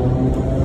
Oh.